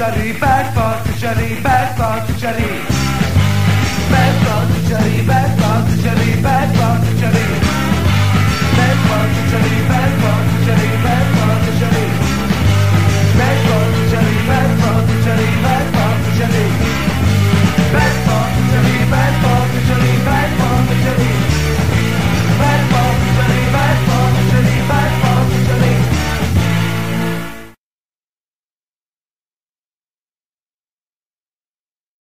Jerry, back, back to Jerry, back, back to